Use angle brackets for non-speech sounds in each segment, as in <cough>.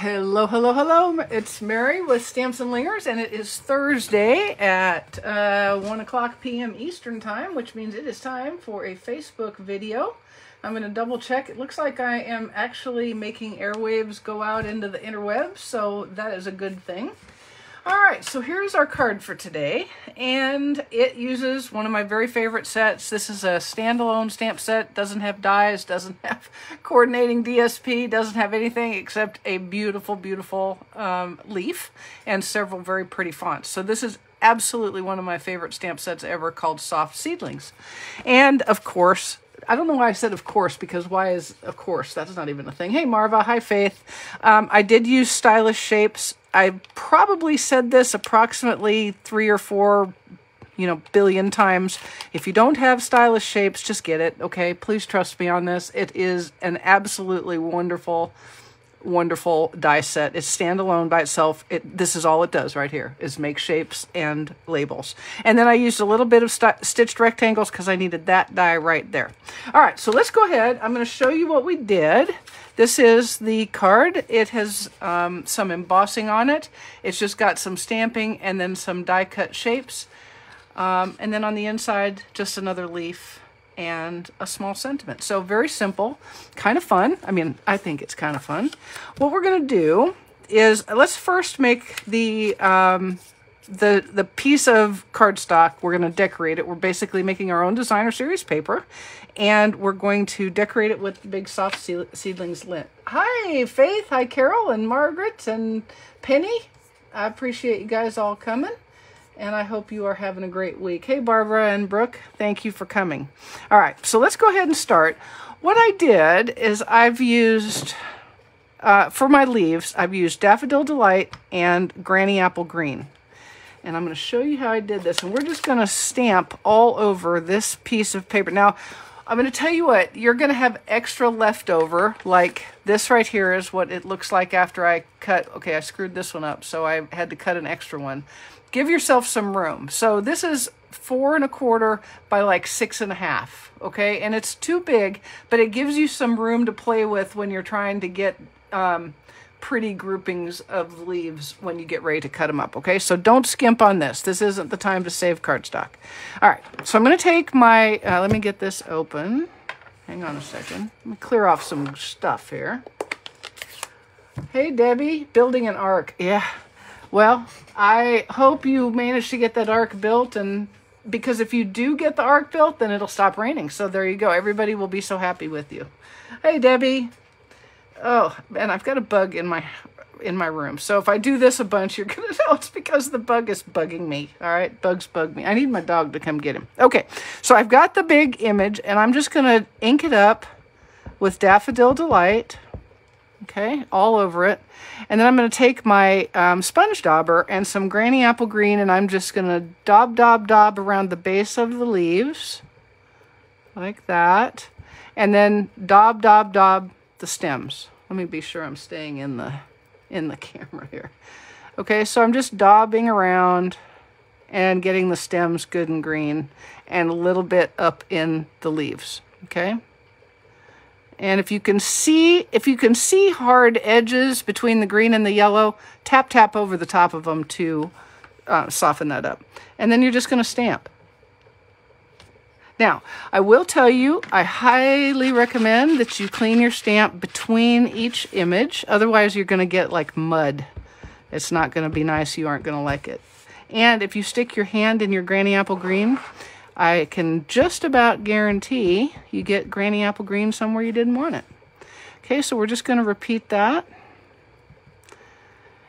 Hello, hello, hello. It's Mary with Stamps and Lingers, and it is Thursday at uh, 1 o'clock p.m. Eastern Time, which means it is time for a Facebook video. I'm going to double check. It looks like I am actually making airwaves go out into the interwebs, so that is a good thing. All right, so here's our card for today, and it uses one of my very favorite sets. This is a standalone stamp set, doesn't have dies, doesn't <laughs> have coordinating DSP, doesn't have anything except a beautiful, beautiful um, leaf and several very pretty fonts. So this is absolutely one of my favorite stamp sets ever called Soft Seedlings. And of course, I don't know why I said of course, because why is of course? That's not even a thing. Hey, Marva. Hi, Faith. Um, I did use stylish shapes. I probably said this approximately three or four, you know, billion times. If you don't have stylish shapes, just get it, okay? Please trust me on this. It is an absolutely wonderful wonderful die set. It's standalone by itself. It, this is all it does right here is make shapes and labels. And then I used a little bit of st stitched rectangles because I needed that die right there. All right, so let's go ahead. I'm going to show you what we did. This is the card. It has um, some embossing on it. It's just got some stamping and then some die cut shapes. Um, and then on the inside, just another leaf and a small sentiment. So very simple, kind of fun. I mean, I think it's kind of fun. What we're going to do is let's first make the um, the the piece of cardstock. We're going to decorate it. We're basically making our own designer series paper, and we're going to decorate it with big soft seedlings lint. Hi, Faith. Hi, Carol and Margaret and Penny. I appreciate you guys all coming and I hope you are having a great week. Hey, Barbara and Brooke, thank you for coming. All right, so let's go ahead and start. What I did is I've used, uh, for my leaves, I've used Daffodil Delight and Granny Apple Green. And I'm going to show you how I did this. And we're just going to stamp all over this piece of paper. Now, I'm going to tell you what, you're going to have extra leftover, like this right here is what it looks like after I cut. Okay, I screwed this one up, so I had to cut an extra one give yourself some room. So this is four and a quarter by like six and a half, okay? And it's too big, but it gives you some room to play with when you're trying to get um, pretty groupings of leaves when you get ready to cut them up, okay? So don't skimp on this. This isn't the time to save cardstock. All right, so I'm gonna take my, uh, let me get this open. Hang on a second. Let me clear off some stuff here. Hey, Debbie, building an ark. Yeah, well, I hope you manage to get that ark built and because if you do get the ark built, then it'll stop raining. So there you go. Everybody will be so happy with you. Hey, Debbie. Oh, and I've got a bug in my in my room. So if I do this a bunch, you're <laughs> going to know it's because the bug is bugging me. All right, bugs bug me. I need my dog to come get him. Okay, so I've got the big image, and I'm just going to ink it up with Daffodil Delight okay, all over it. And then I'm going to take my um, sponge dauber and some Granny Apple Green, and I'm just going to daub, daub, daub around the base of the leaves, like that. And then daub, daub, daub the stems. Let me be sure I'm staying in the, in the <laughs> camera here. Okay, so I'm just daubing around and getting the stems good and green and a little bit up in the leaves, okay? And if you can see, if you can see hard edges between the green and the yellow, tap, tap over the top of them to uh, soften that up. And then you're just going to stamp. Now, I will tell you, I highly recommend that you clean your stamp between each image. Otherwise, you're going to get like mud. It's not going to be nice. You aren't going to like it. And if you stick your hand in your Granny Apple Green, I can just about guarantee you get Granny Apple Green somewhere you didn't want it. Okay, so we're just going to repeat that.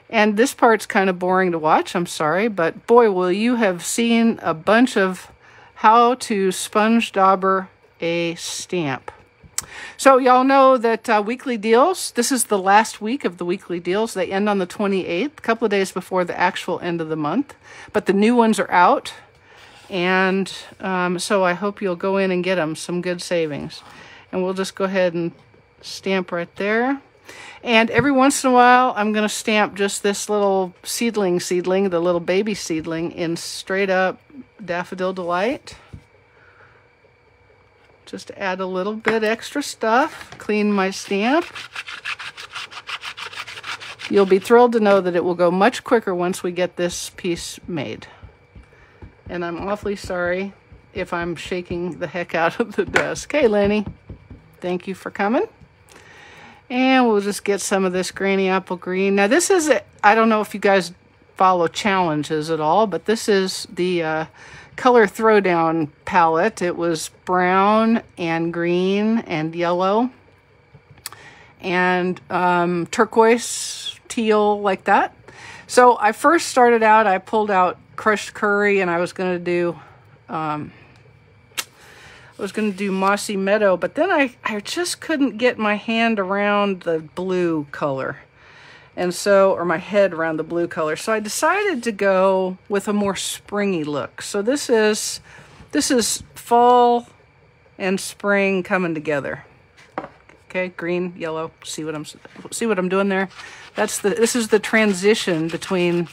And this part's kind of boring to watch, I'm sorry, but boy, will you have seen a bunch of how to sponge dauber a stamp. So y'all know that uh, weekly deals, this is the last week of the weekly deals. They end on the 28th, a couple of days before the actual end of the month. But the new ones are out. And um, so I hope you'll go in and get them some good savings. And we'll just go ahead and stamp right there. And every once in a while, I'm going to stamp just this little seedling seedling, the little baby seedling, in straight up Daffodil Delight. Just add a little bit extra stuff, clean my stamp. You'll be thrilled to know that it will go much quicker once we get this piece made. And I'm awfully sorry if I'm shaking the heck out of the desk. Hey, Lenny, thank you for coming. And we'll just get some of this granny apple green. Now this is, I don't know if you guys follow challenges at all, but this is the uh, color throwdown palette. It was brown and green and yellow and um, turquoise, teal, like that. So I first started out, I pulled out crushed curry and I was going to do um, I was going to do Mossy Meadow, but then I, I just couldn't get my hand around the blue color. And so, or my head around the blue color. So I decided to go with a more springy look. So this is, this is fall and spring coming together. Okay, green, yellow, see what I'm, see what I'm doing there? That's the, this is the transition between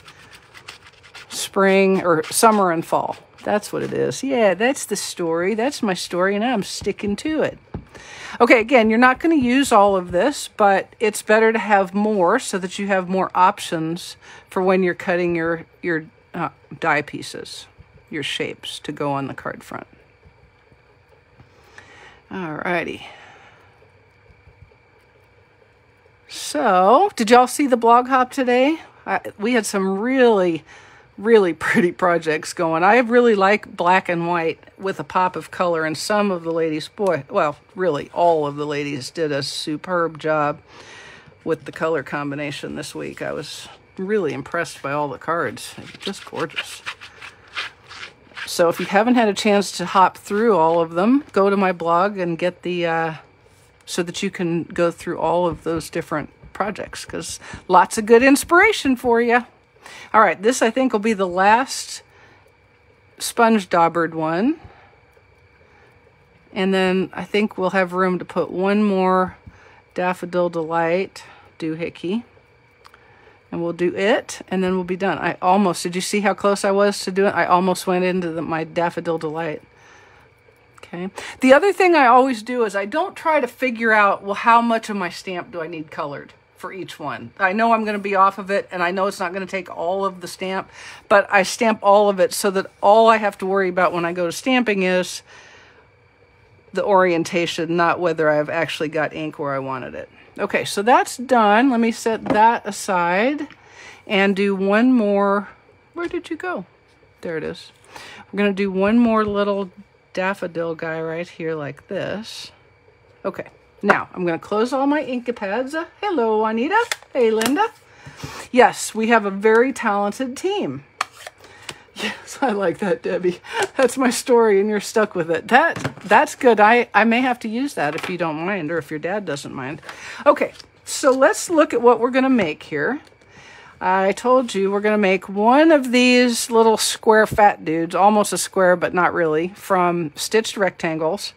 spring or summer and fall. That's what it is. Yeah, that's the story. That's my story, and I'm sticking to it. Okay, again, you're not going to use all of this, but it's better to have more so that you have more options for when you're cutting your, your uh, die pieces, your shapes to go on the card front. Alrighty. So, did y'all see the blog hop today? I, we had some really really <laughs> pretty projects going. I really like black and white with a pop of color, and some of the ladies, boy, well, really all of the ladies did a superb job with the color combination this week. I was really impressed by all the cards. Just gorgeous. So if you haven't had a chance to hop through all of them, go to my blog and get the, uh, so that you can go through all of those different projects because lots of good inspiration for you. All right, this I think will be the last sponge daubered one. And then I think we'll have room to put one more Daffodil Delight doohickey. And we'll do it, and then we'll be done. I almost, did you see how close I was to doing it? I almost went into the, my Daffodil Delight. Okay. The other thing I always do is I don't try to figure out, well, how much of my stamp do I need colored? For each one. I know I'm going to be off of it and I know it's not going to take all of the stamp, but I stamp all of it so that all I have to worry about when I go to stamping is the orientation, not whether I've actually got ink where I wanted it. Okay, so that's done. Let me set that aside and do one more. Where did you go? There it is. We're going to do one more little daffodil guy right here like this. Okay. Now, I'm going to close all my Inkapads. pads. hello, Anita. Hey, Linda. Yes, we have a very talented team. Yes, I like that, Debbie. That's my story, and you're stuck with it. That That's good. I, I may have to use that if you don't mind, or if your dad doesn't mind. Okay, so let's look at what we're going to make here. I told you we're going to make one of these little square fat dudes, almost a square, but not really, from stitched rectangles.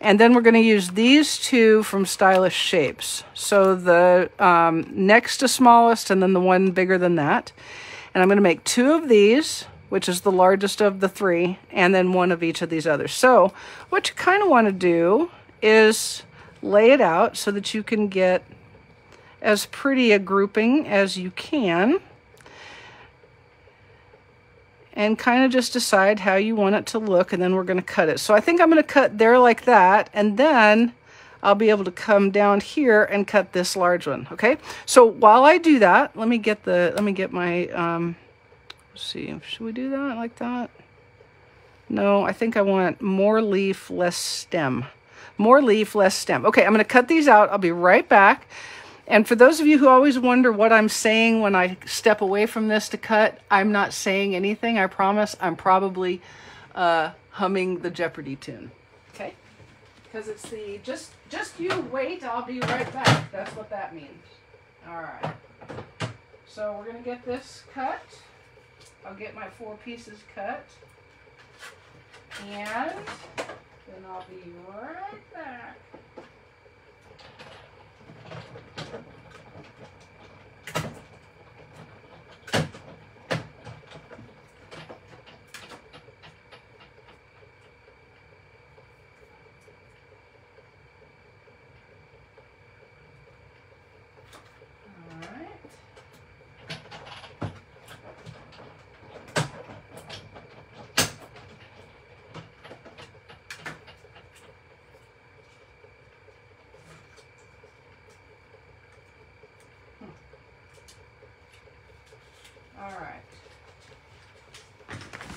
And then we're going to use these two from Stylish Shapes. So the um, next to smallest and then the one bigger than that. And I'm going to make two of these, which is the largest of the three, and then one of each of these others. So what you kind of want to do is lay it out so that you can get as pretty a grouping as you can and kind of just decide how you want it to look and then we're going to cut it. So I think I'm going to cut there like that and then I'll be able to come down here and cut this large one. Okay. So while I do that, let me get the, let me get my, um, let's see, should we do that like that? No, I think I want more leaf, less stem. More leaf, less stem. Okay, I'm going to cut these out. I'll be right back. And for those of you who always wonder what I'm saying when I step away from this to cut, I'm not saying anything, I promise. I'm probably uh, humming the Jeopardy tune. Okay? Because it's the, just, just you wait, I'll be right back. That's what that means. All right. So we're going to get this cut. I'll get my four pieces cut. And then I'll be right back.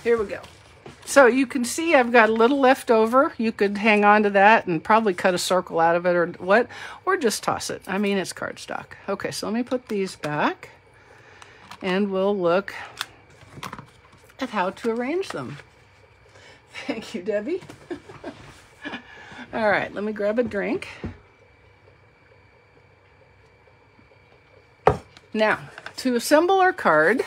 Here we go. So you can see I've got a little left over. You could hang on to that and probably cut a circle out of it or what, or just toss it. I mean, it's cardstock. Okay, so let me put these back and we'll look at how to arrange them. <laughs> Thank you, Debbie. <laughs> All right, let me grab a drink. Now, to assemble our card,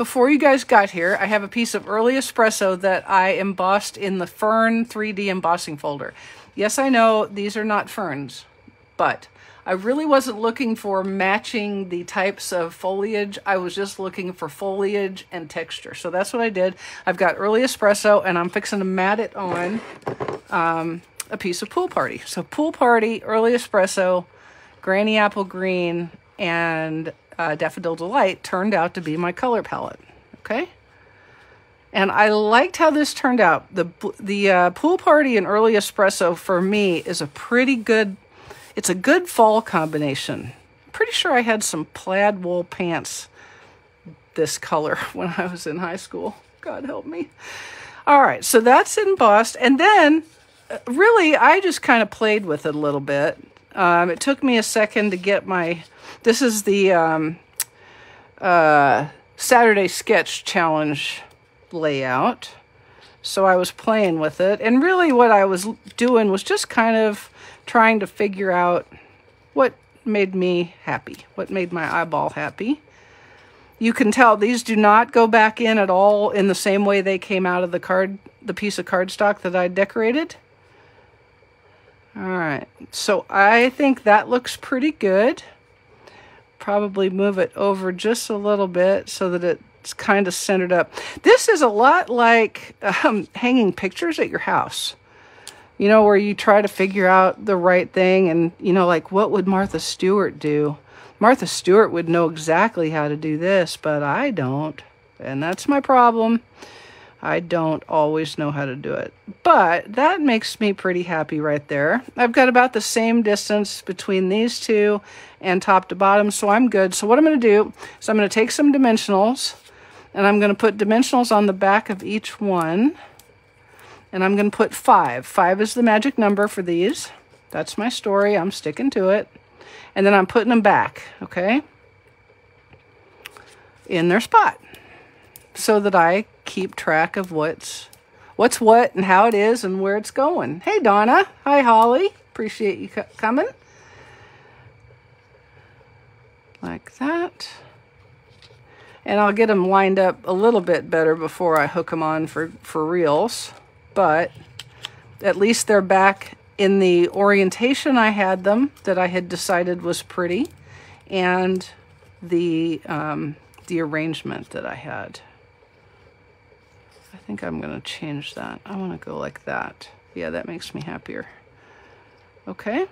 before you guys got here, I have a piece of early espresso that I embossed in the Fern 3D embossing folder. Yes, I know these are not ferns, but I really wasn't looking for matching the types of foliage. I was just looking for foliage and texture. So that's what I did. I've got early espresso and I'm fixing to mat it on um, a piece of pool party. So pool party, early espresso, granny apple green, and uh, Daffodil Delight turned out to be my color palette. Okay. And I liked how this turned out. The the uh, pool party and early espresso for me is a pretty good. It's a good fall combination. Pretty sure I had some plaid wool pants this color <laughs> when I was in high school. God help me. All right, so that's embossed, and then uh, really I just kind of played with it a little bit. Um, it took me a second to get my this is the um, uh, Saturday Sketch Challenge layout. So I was playing with it. And really what I was doing was just kind of trying to figure out what made me happy, what made my eyeball happy. You can tell these do not go back in at all in the same way they came out of the card, the piece of cardstock that I decorated. All right, so I think that looks pretty good probably move it over just a little bit so that it's kind of centered up. This is a lot like um, hanging pictures at your house. You know, where you try to figure out the right thing and, you know, like what would Martha Stewart do? Martha Stewart would know exactly how to do this, but I don't. And that's my problem. I don't always know how to do it. But that makes me pretty happy right there. I've got about the same distance between these two and top to bottom, so I'm good. So what I'm going to do is I'm going to take some dimensionals, and I'm going to put dimensionals on the back of each one. And I'm going to put five. Five is the magic number for these. That's my story. I'm sticking to it. And then I'm putting them back, okay? In their spot so that I keep track of what's what's what and how it is and where it's going. Hey, Donna. Hi, Holly. Appreciate you coming. Like that. And I'll get them lined up a little bit better before I hook them on for, for reels. But at least they're back in the orientation I had them that I had decided was pretty and the, um, the arrangement that I had think I'm to change that. I want to go like that. Yeah, that makes me happier. Okay.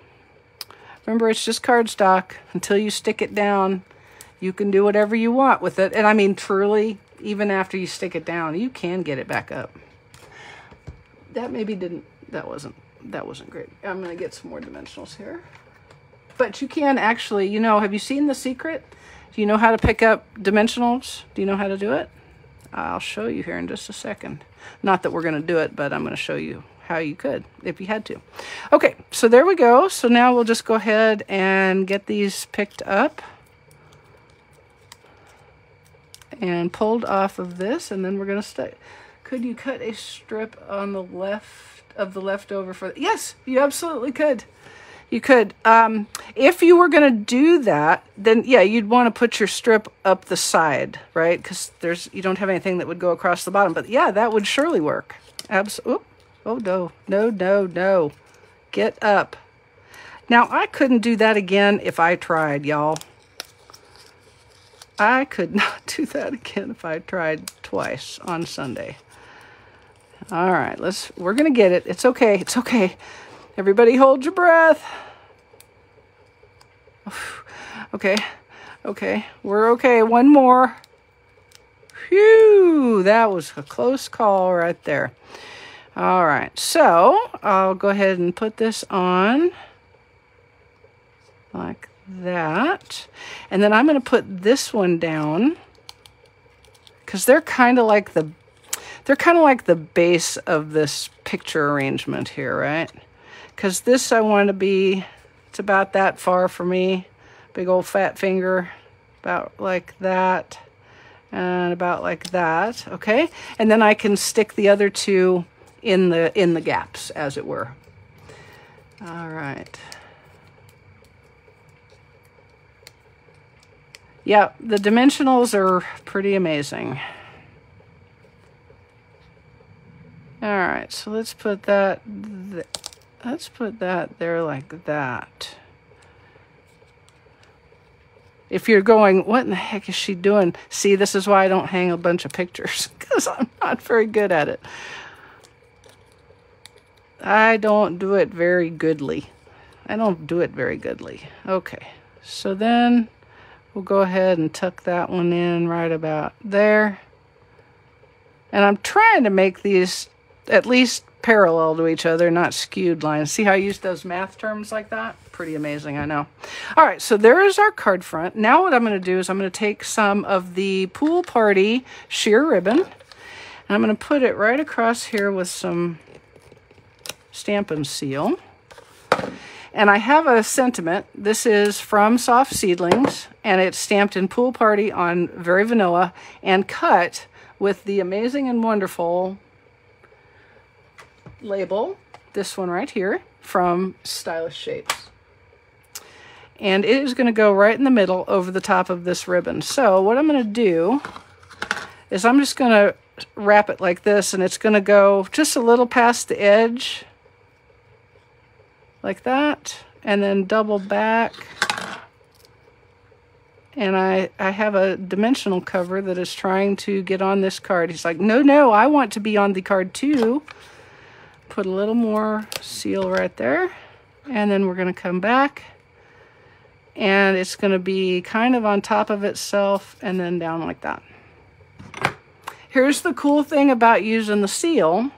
Remember, it's just cardstock. Until you stick it down, you can do whatever you want with it. And I mean, truly, even after you stick it down, you can get it back up. That maybe didn't, that wasn't, that wasn't great. I'm to get some more dimensionals here. But you can actually, you know, have you seen The Secret? Do you know how to pick up dimensionals? Do you know how to do it? I'll show you here in just a second. Not that we're going to do it, but I'm going to show you how you could if you had to. Okay, so there we go. So now we'll just go ahead and get these picked up and pulled off of this, and then we're going to stay. Could you cut a strip on the left of the leftover for... Yes, you absolutely could. You could. Um, if you were going to do that, then yeah, you'd want to put your strip up the side, right? Because there's you don't have anything that would go across the bottom. But yeah, that would surely work. Absolutely. Oh no, no, no, no. Get up. Now I couldn't do that again if I tried, y'all. I could <laughs> not do that again if I tried twice on Sunday. All right, let's. We're gonna get it. It's okay. It's okay. Everybody hold your breath. <sighs> Okay, okay, we're okay. One more. Phew, that was a close call right there. All right, so I'll go ahead and put this on like that. And then I'm going to put this one down because they're kind of like the they're kind of like the base of this picture arrangement here, right? Because this I want to be, it's about that far for me. Big old fat finger, about like that, and about like that, okay? And then I can stick the other two in the in the gaps, as it were. All right. Yeah, the dimensionals are pretty amazing. All right, so let's put that, th let's put that there like that. If you're going, what in the heck is she doing? See, this is why I don't hang a bunch of pictures, <laughs> because I'm not very good at it. I don't do it very goodly. I don't do it very goodly. Okay, so then We'll go ahead and tuck that one in right about there. And I'm trying to make these at least parallel to each other, not skewed lines. See how I use those math terms like that? Pretty amazing, I know. All right, so there is our card front. Now what I'm going to do is I'm going to take some of the Pool Party sheer ribbon, and I'm going to put it right across here with some Stampin' Seal. And I have a sentiment. This is from Soft Seedlings, and it's stamped in Pool Party on Very Vanilla and cut with the amazing and wonderful label, this one right here, from Stylish Shapes. And it is going to go right in the middle over the top of this ribbon. So what I'm going to do is I'm just going to wrap it like this, and it's going to go just a little past the edge like that and then double back and I, I have a dimensional cover that is trying to get on this card. He's like, no, no, I want to be on the card too. Put a little more seal right there. And then we're going to come back. And it's going to be kind of on top of itself and then down like that. Here's the cool thing about using the seal.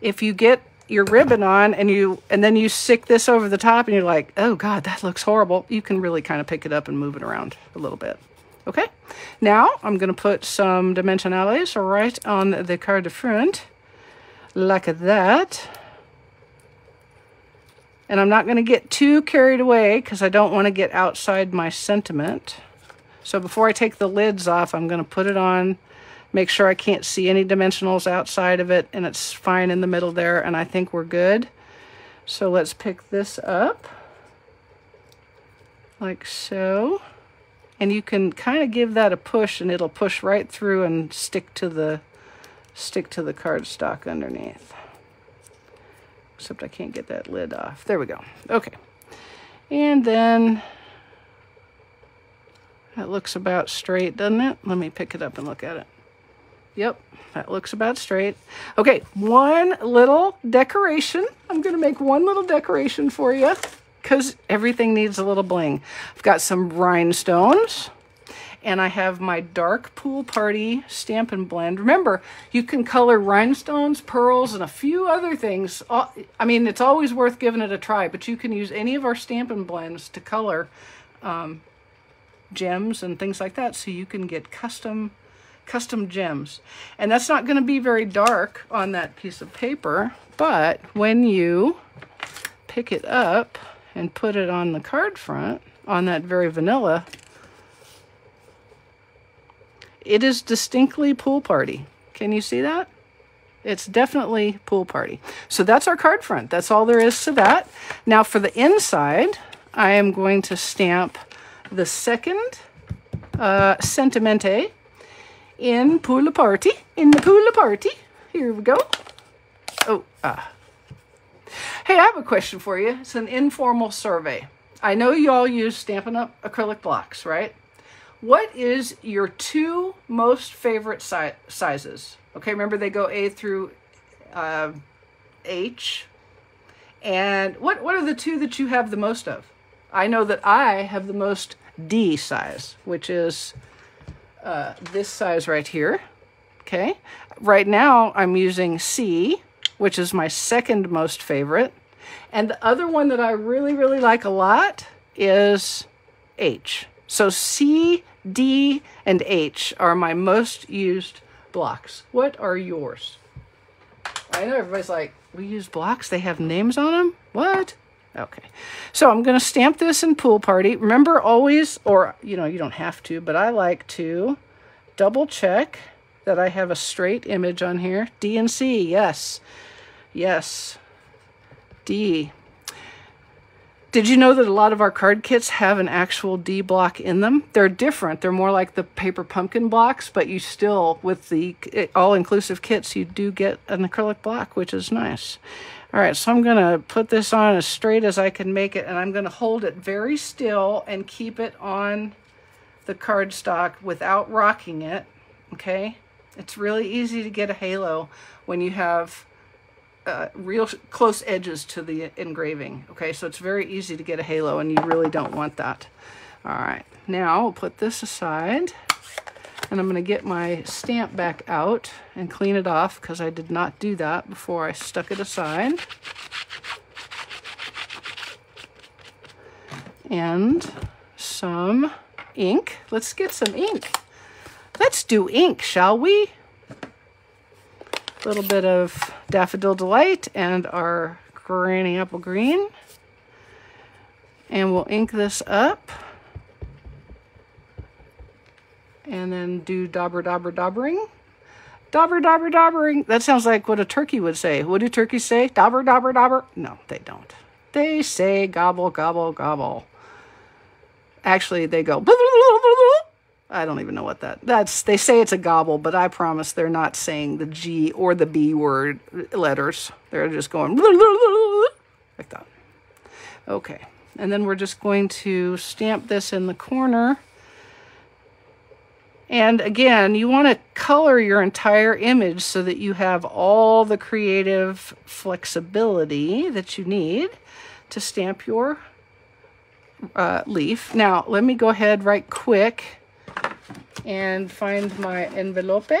If you get your ribbon on and you and then you stick this over the top and you're like, oh God, that looks horrible. You can really kind of pick it up and move it around a little bit. Okay, now I'm going to put some dimensionales right on the card de front, like that. And I'm not going to get too carried away because I don't want to get outside my sentiment. So before I take the lids off, I'm going to put it on make sure I can't see any dimensionals outside of it and it's fine in the middle there and I think we're good. So let's pick this up like so. And you can kind of give that a push and it'll push right through and stick to the stick to the cardstock underneath. Except I can't get that lid off. There we go. Okay. And then that looks about straight, doesn't it? Let me pick it up and look at it. Yep, that looks about straight. Okay, one little decoration. I'm going to make one little decoration for you because everything needs a little bling. I've got some rhinestones and I have my dark pool party Stampin' Blend. Remember, you can color rhinestones, pearls, and a few other things. I mean, it's always worth giving it a try, but you can use any of our Stampin' Blends to color um, gems and things like that so you can get custom custom gems. And that's not going to be very dark on that piece of paper, but when you pick it up and put it on the card front, on that very vanilla, it is distinctly pool party. Can you see that? It's definitely pool party. So that's our card front. That's all there is to that. Now for the inside, I am going to stamp the second uh, Sentimente in Pool Party, in the Pool Party. Here we go. Oh, ah. Hey, I have a question for you. It's an informal survey. I know you all use Stampin' Up! acrylic blocks, right? What is your two most favorite si sizes? Okay, remember they go A through uh, H. And what, what are the two that you have the most of? I know that I have the most D size, which is uh, this size right here. Okay. Right now I'm using C, which is my second most favorite. And the other one that I really, really like a lot is H. So C, D, and H are my most used blocks. What are yours? I know everybody's like, we use blocks, they have names on them? What? Okay, so I'm to stamp this in Pool Party. Remember always, or, you know, you don't have to, but I like to double check that I have a straight image on here. D and C, yes. Yes. D. Did you know that a lot of our card kits have an actual D block in them? They're different. They're more like the paper pumpkin blocks, but you still, with the all-inclusive kits, you do get an acrylic block, which is nice. All right, so I'm going to put this on as straight as I can make it, and I'm going to hold it very still and keep it on the cardstock without rocking it, okay? It's really easy to get a halo when you have uh, real close edges to the engraving, okay? So it's very easy to get a halo, and you really don't want that. All right, now I'll put this aside. And I'm going to get my stamp back out and clean it off because I did not do that before I stuck it aside. And some ink. Let's get some ink. Let's do ink, shall we? A little bit of Daffodil Delight and our Granny Apple Green. And we'll ink this up and then do dauber, dauber, daubering. Dauber, dauber, daubering. That sounds like what a turkey would say. What do turkeys say? Dauber, dauber, dauber? No, they don't. They say gobble, gobble, gobble. Actually, they go. I don't even know what that. That's they say it's a gobble, but I promise they're not saying the G or the B word letters. They're just going like that. Okay, and then we're just going to stamp this in the corner. And again, you want to color your entire image so that you have all the creative flexibility that you need to stamp your uh, leaf. Now, let me go ahead right quick and find my envelope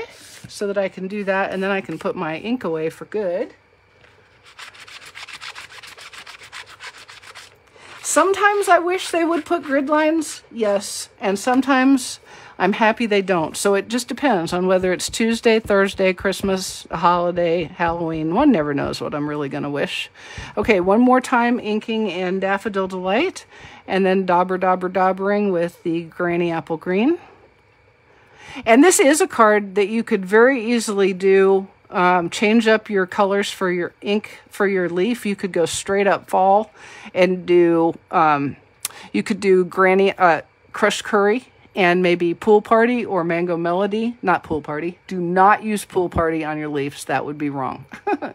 so that I can do that and then I can put my ink away for good. Sometimes I wish they would put grid lines, yes, and sometimes I'm happy they don't. So it just depends on whether it's Tuesday, Thursday, Christmas, a holiday, Halloween. One never knows what I'm really going to wish. Okay, one more time inking in Daffodil Delight and then dauber, dauber, daubering with the Granny Apple Green. And this is a card that you could very easily do um, change up your colors for your ink for your leaf. You could go straight up fall and do, um, you could do granny, uh, crushed curry and maybe Pool Party or Mango Melody. Not Pool Party. Do not use Pool Party on your leaves. That would be wrong. <laughs>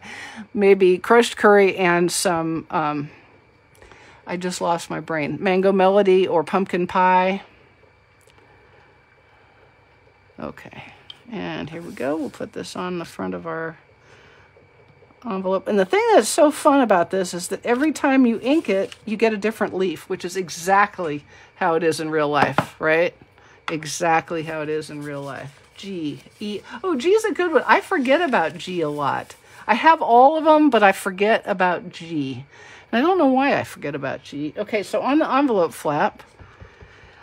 maybe crushed curry and some, um, I just lost my brain. Mango Melody or Pumpkin Pie. Okay, and here we go. We'll put this on the front of our envelope. And the thing that's so fun about this is that every time you ink it, you get a different leaf, which is exactly how it is in real life, right? exactly how it is in real life. G, E. Oh, G is a good one. I forget about G a lot. I have all of them, but I forget about G. And I don't know why I forget about G. Okay, so on the envelope flap,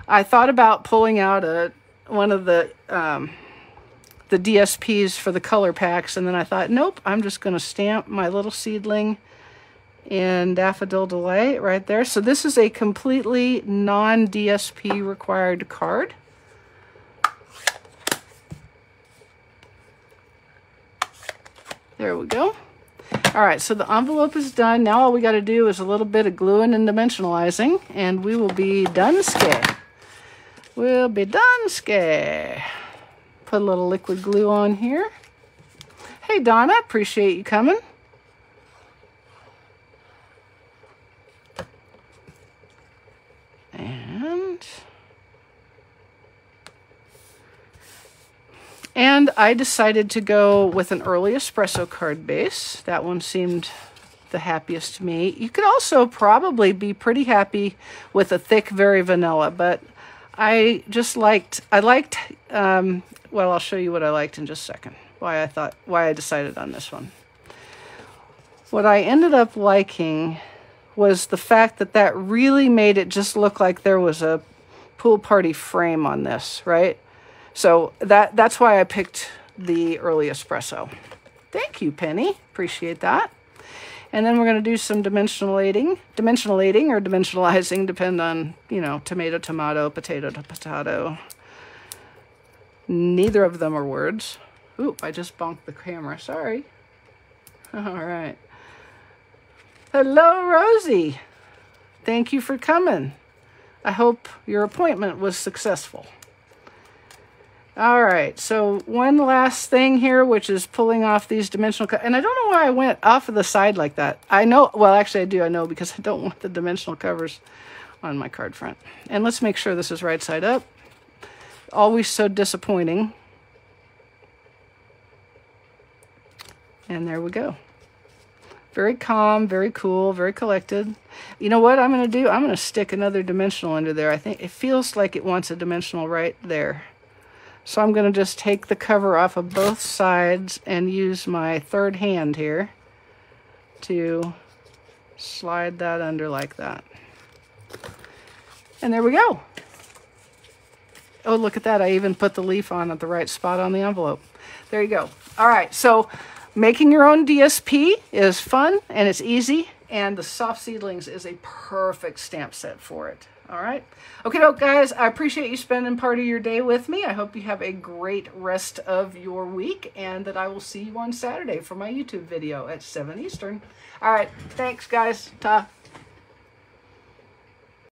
I thought about pulling out a one of the um, the DSPs for the color packs, and then I thought, nope, I'm just going to stamp my little seedling in Daffodil Delight right there. So this is a completely non-DSP required card. There we go. All right, so the envelope is done. Now all we got to do is a little bit of gluing and dimensionalizing, and we will be done scare. We'll be done scare. Put a little liquid glue on here. Hey, Donna, appreciate you coming. And And I decided to go with an early espresso card base. That one seemed the happiest to me. You could also probably be pretty happy with a thick, very vanilla, but I just liked, I liked, um, well, I'll show you what I liked in just a second, why I thought, why I decided on this one. What I ended up liking was the fact that that really made it just look like there was a pool party frame on this, right? So that that's why I picked the early espresso. Thank you, Penny. Appreciate that. And then we're going to do some dimensionalating, dimensionalating or dimensionalizing, depend on, you know, tomato, tomato, potato to potato. Neither of them are words. Oop, I just bonked the camera. Sorry. <laughs> All right. Hello, Rosie. Thank you for coming. I hope your appointment was successful. All right, so one last thing here, which is pulling off these dimensional, cut. and I don't know why I went off of the side like that. I know, well, actually I do, I know, because I don't want the dimensional covers on my card front. And let's make sure this is right side up. Always so disappointing. And there we go. Very calm, very cool, very collected. You know what I'm going to do? I'm going to stick another dimensional under there. I think it feels like it wants a dimensional right there. So I'm going to just take the cover off of both sides and use my third hand here to slide that under like that. And there we go. Oh, look at that. I even put the leaf on at the right spot on the envelope. There you go. All right, so making your own DSP is fun and it's easy, and the Soft Seedlings is a perfect stamp set for it. All right. Okay, guys, I appreciate you spending part of your day with me. I hope you have a great rest of your week and that I will see you on Saturday for my YouTube video at 7 Eastern. All right. Thanks, guys. Ta.